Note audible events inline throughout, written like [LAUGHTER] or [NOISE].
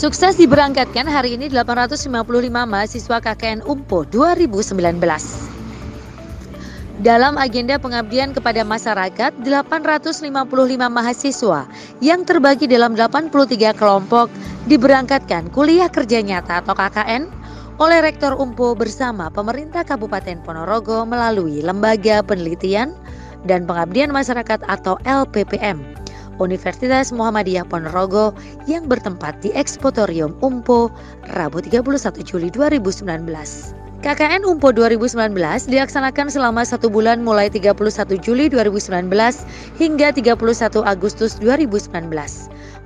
Sukses diberangkatkan hari ini 855 mahasiswa KKN UMPO 2019. Dalam agenda pengabdian kepada masyarakat, 855 mahasiswa yang terbagi dalam 83 kelompok diberangkatkan kuliah kerja nyata atau KKN oleh Rektor UMPO bersama pemerintah Kabupaten Ponorogo melalui Lembaga Penelitian dan Pengabdian Masyarakat atau LPPM. Universitas Muhammadiyah Ponorogo yang bertempat di Ekspotorium UMPO Rabu 31 Juli 2019. KKN UMPO 2019 dilaksanakan selama satu bulan mulai 31 Juli 2019 hingga 31 Agustus 2019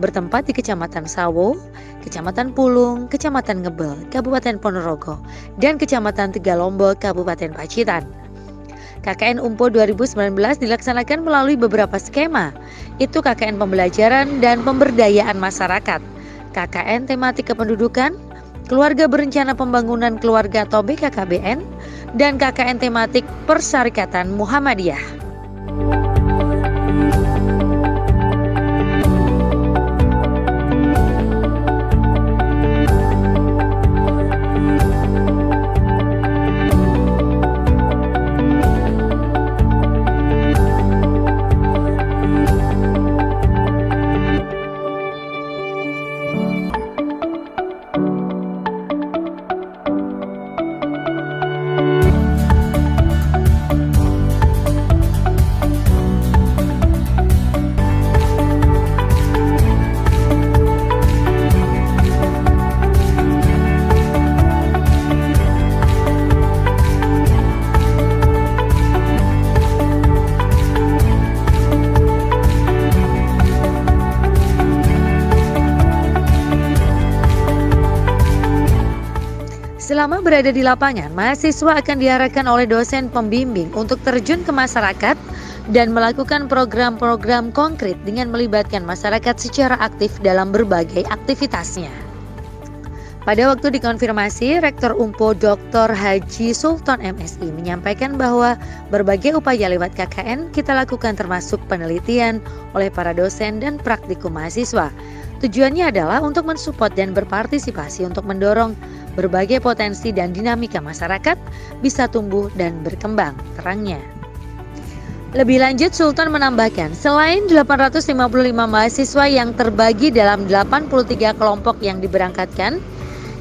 bertempat di Kecamatan Sawo, Kecamatan Pulung, Kecamatan Ngebel, Kabupaten Ponorogo, dan Kecamatan Tegalombok, Kabupaten Pacitan. KKN UMPO 2019 dilaksanakan melalui beberapa skema, itu KKN pembelajaran dan pemberdayaan masyarakat, KKN tematik kependudukan, keluarga berencana pembangunan keluarga atau BKKBN, dan KKN tematik persyarikatan Muhammadiyah. Selama berada di lapangan, mahasiswa akan diarahkan oleh dosen pembimbing untuk terjun ke masyarakat dan melakukan program-program konkret dengan melibatkan masyarakat secara aktif dalam berbagai aktivitasnya. Pada waktu dikonfirmasi, Rektor UMPO Dr. Haji Sultan MSI menyampaikan bahwa berbagai upaya lewat KKN kita lakukan termasuk penelitian oleh para dosen dan praktikum mahasiswa. Tujuannya adalah untuk mensupport dan berpartisipasi untuk mendorong berbagai potensi dan dinamika masyarakat bisa tumbuh dan berkembang, terangnya. Lebih lanjut, Sultan menambahkan, selain 855 mahasiswa yang terbagi dalam 83 kelompok yang diberangkatkan,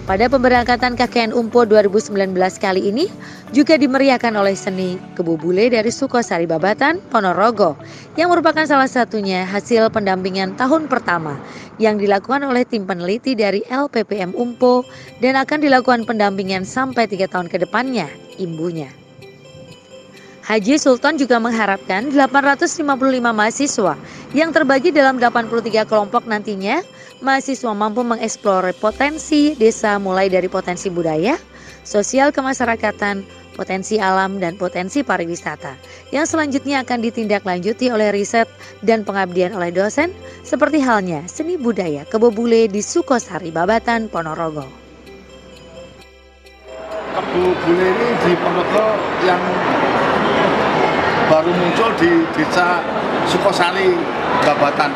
pada pemberangkatan KKN UMPO 2019 kali ini juga dimeriahkan oleh seni kebubule dari Sukosari Babatan, Ponorogo yang merupakan salah satunya hasil pendampingan tahun pertama yang dilakukan oleh tim peneliti dari LPPM UMPO dan akan dilakukan pendampingan sampai tiga tahun ke depannya, imbunya. Haji Sultan juga mengharapkan 855 mahasiswa yang terbagi dalam 83 kelompok nantinya mahasiswa mampu mengeksplor potensi desa mulai dari potensi budaya, sosial kemasyarakatan, potensi alam dan potensi pariwisata yang selanjutnya akan ditindaklanjuti oleh riset dan pengabdian oleh dosen seperti halnya seni budaya Kebobule di Sukosari Babatan Ponorogo. Kebobule ini di Ponorogo yang baru muncul di desa Sukosari Babatan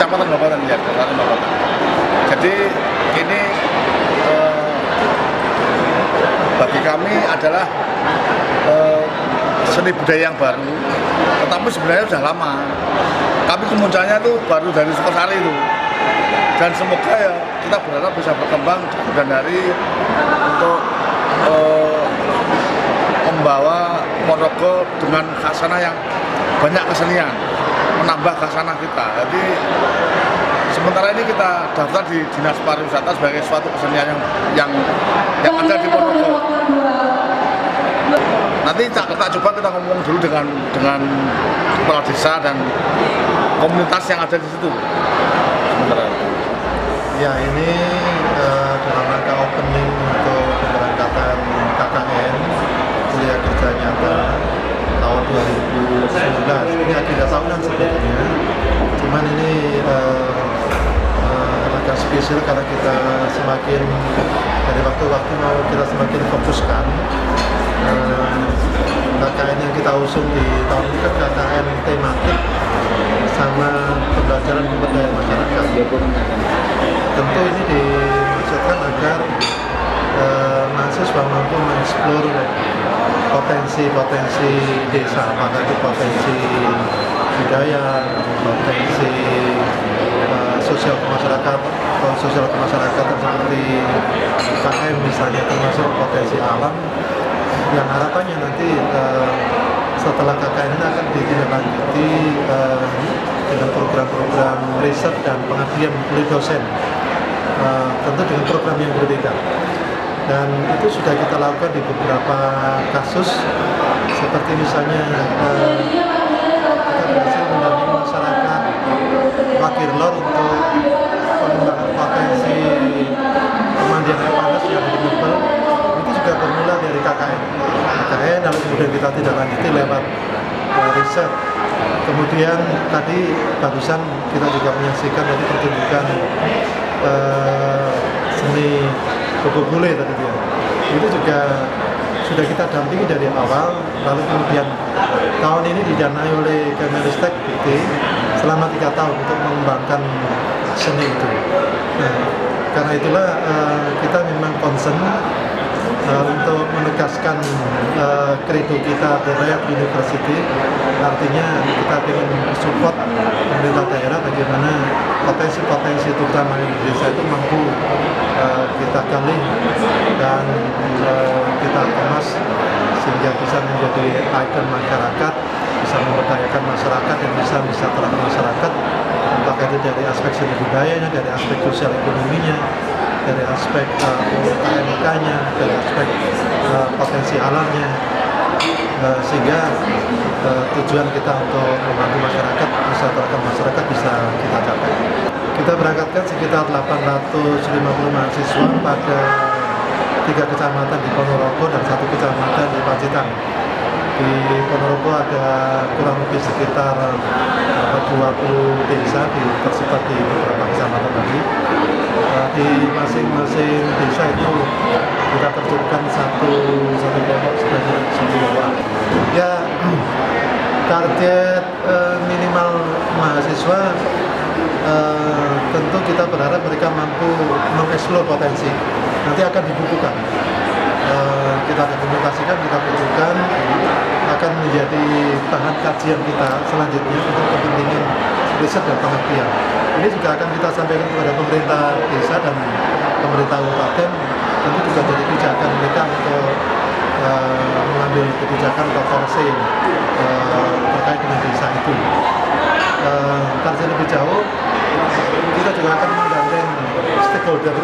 kecamatan Babatan ya kecamatan Babatan jadi ini eh, bagi kami adalah eh, seni budaya yang baru tetapi sebenarnya sudah lama. Tapi kemunculannya itu baru dari Sukosari itu. Dan semoga ya kita berharap bisa berkembang dan dari untuk eh, membawa Ponorogo dengan khasana yang banyak kesenian, menambah khasana kita. Jadi sementara ini kita daftar di Dinas Pariwisata sebagai suatu kesenian yang yang yang ada di Ponorogo. Nanti tak, tak coba kita ngomong dulu dengan dengan kepala desa dan komunitas yang ada di situ. Sementara. Ya ini uh, dalam rangka opening untuk kecil karena kita semakin dari waktu waktu mau kita semakin fokuskan eh, KKN yang kita usung di tahun ini kan KKN tematik sama pembelajaran pemberdayaan masyarakat. Tentu ini dimaksudkan agar eh, mahasiswa mampu mengeksplor potensi-potensi desa apakah itu potensi budaya potensi sosial masyarakat, sosial masyarakat seperti KM misalnya termasuk potensi alam yang harapannya nanti uh, setelah KKN ini akan ditindaklanjuti uh, dengan program-program riset dan pengabdian oleh dosen uh, tentu dengan program yang berbeda. Dan itu sudah kita lakukan di beberapa kasus seperti misalnya uh, kita berhasil mendampingi wakil lor untuk pengembangan potensi pemandian air panas yang Mebel itu juga bermula dari KKN. KKN lalu kemudian kita tidak lanjuti lewat uh, riset. Kemudian tadi barusan kita juga menyaksikan dari pertunjukan uh, seni Bobo Bule tadi dia. Itu juga sudah kita dampingi dari awal lalu kemudian tahun ini didanai oleh Kemenristek BT selama tiga tahun untuk mengembangkan seni itu. Nah, karena itulah uh, kita memang concern uh, untuk menegaskan uh, kredo kita The Royal University. Artinya kita ingin support pemerintah daerah bagaimana potensi-potensi terutama di desa itu mampu uh, kita gali dan uh, kita kemas sehingga bisa menjadi ikon masyarakat bisa memberdayakan masyarakat dan bisa bisa terang masyarakat entah itu dari aspek seni budayanya, dari aspek sosial ekonominya, dari aspek uh, nya dari aspek uh, potensi alamnya, uh, sehingga uh, tujuan kita untuk membantu masyarakat, mesejahterakan masyarakat bisa kita capai. Kita berangkatkan sekitar 850 mahasiswa pada tiga kecamatan di Ponorogo dan satu kecamatan di Pacitan. Di Ponorogo ada kurang lebih sekitar 20 desa di tersebar di beberapa kecamatan tadi di masing-masing desa itu kita terjunkan satu satu kelompok sebanyak sepuluh orang. Ya [CLEARS THROAT] target eh, minimal mahasiswa eh, tentu kita berharap mereka mampu mengeksplor potensi. Nanti akan dibukukan. Eh, kita dokumentasikan, kita bukukan akan menjadi bahan kajian kita selanjutnya untuk kepentingan riset dan pengabdian. Ini juga akan kita sampaikan kepada pemerintah desa dan pemerintah kabupaten tentu juga jadi kebijakan mereka untuk uh, mengambil kebijakan atau policy uh, terkait dengan desa itu. Uh, lebih jauh, kita juga akan menggandeng stakeholder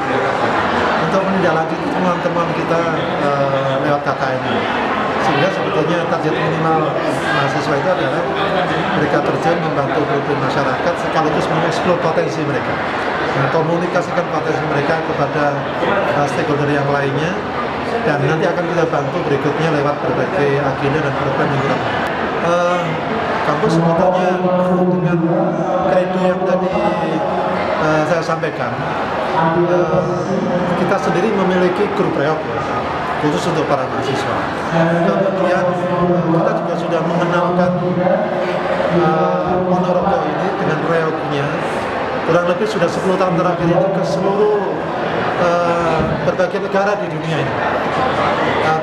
untuk menindaklanjuti temuan-temuan kita uh, lewat KKN ini. Sehingga sebetulnya target minimal mahasiswa itu adalah mereka terjun membantu grup masyarakat sekaligus mengeksplor potensi mereka. Mengkomunikasikan potensi mereka kepada uh, stakeholder yang lainnya dan nanti akan kita bantu berikutnya lewat berbagai agenda dan program yang kita uh, kampus sebetulnya dengan kredo yang tadi uh, saya sampaikan uh, kita sendiri memiliki grup reok khusus untuk para mahasiswa. Kemudian kita juga sudah mengenalkan uh, Ponorogo ini dengan reoknya kurang lebih sudah 10 tahun terakhir ini ke seluruh uh, berbagai negara di dunia ini.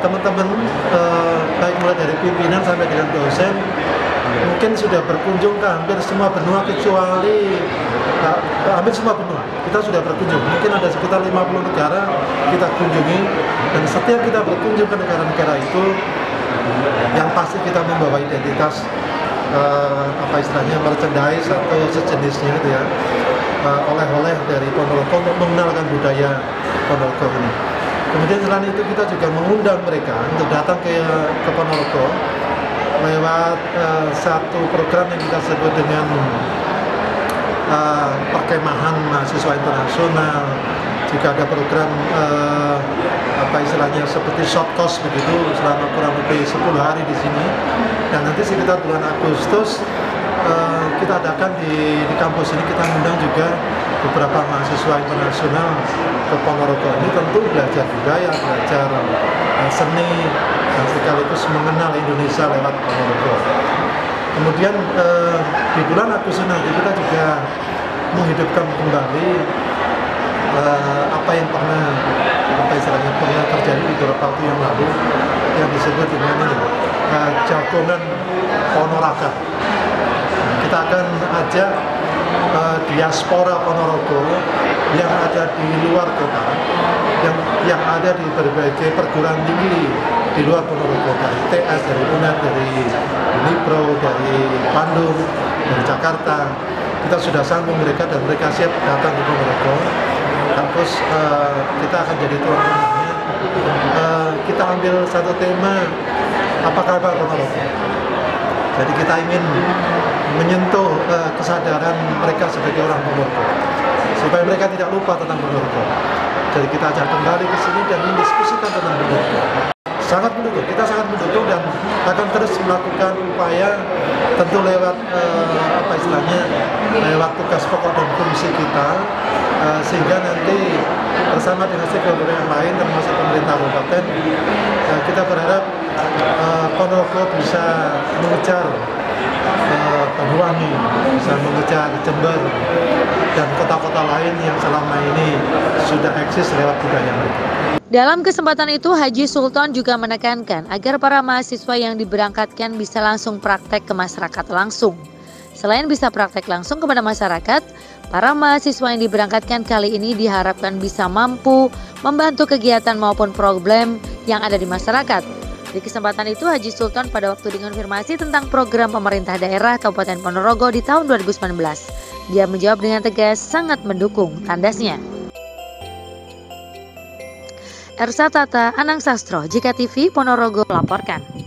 Teman-teman, uh, baik mulai dari pimpinan sampai dengan dosen, mungkin sudah berkunjung ke hampir semua benua kecuali uh, hampir semua benua. Kita sudah berkunjung. Mungkin ada sekitar 50 negara kita kunjungi. Dan setiap kita berkunjung ke negara-negara itu yang pasti kita membawa identitas uh, apa istilahnya merchandise atau sejenisnya itu ya oleh-oleh dari Ponorogo untuk mengenalkan budaya Ponorogo ini. Kemudian selain itu kita juga mengundang mereka untuk datang ke ke Ponorogo lewat uh, satu program yang kita sebut dengan uh, perkemahan mahasiswa internasional. Juga ada program uh, apa istilahnya seperti short course begitu selama kurang lebih 10 hari di sini. Dan nanti sekitar bulan Agustus uh, kita adakan di, di kampus ini kita mengundang juga beberapa mahasiswa internasional ke Ponorogo ini tentu belajar budaya, belajar uh, seni dan sekaligus mengenal Indonesia lewat Ponorogo. Kemudian uh, di bulan Agustus nanti kita juga menghidupkan kembali uh, apa yang pernah apa istilahnya pernah terjadi di beberapa waktu yang lalu yang disebut dengan ini uh, jagongan Ponorogo. Kita akan ajak uh, diaspora Ponorogo yang ada di luar kota, yang yang ada di berbagai perguruan tinggi di luar Ponorogo dari TS, dari UNER, dari Unipro, dari Bandung, dari Jakarta. Kita sudah sambung mereka dan mereka siap datang ke Ponorogo. Kampus uh, kita akan jadi tuan rumahnya. Uh, kita ambil satu tema apa kabar Ponorogo. Jadi kita ingin menyentuh uh, kesadaran mereka sebagai orang Ponorogo supaya mereka tidak lupa tentang Ponorogo. Jadi kita ajak kembali ke sini dan mendiskusikan tentang Ponorogo. Sangat mendukung, kita sangat mendukung dan akan terus melakukan upaya tentu lewat uh, apa istilahnya lewat tugas pokok dan fungsi kita uh, sehingga nanti bersama dengan stakeholder yang lain termasuk pemerintah kabupaten uh, kita berharap uh, Ponorogo bisa mengejar Banyuwangi, bisa mengejar Jember dan kota-kota lain yang selama ini sudah eksis lewat budaya mereka. Dalam kesempatan itu, Haji Sultan juga menekankan agar para mahasiswa yang diberangkatkan bisa langsung praktek ke masyarakat langsung. Selain bisa praktek langsung kepada masyarakat, para mahasiswa yang diberangkatkan kali ini diharapkan bisa mampu membantu kegiatan maupun problem yang ada di masyarakat. Di kesempatan itu, Haji Sultan pada waktu dikonfirmasi tentang program pemerintah daerah Kabupaten Ponorogo di tahun 2019. Dia menjawab dengan tegas sangat mendukung tandasnya. Ersa Tata, Anang Sastro, JKTV Ponorogo melaporkan.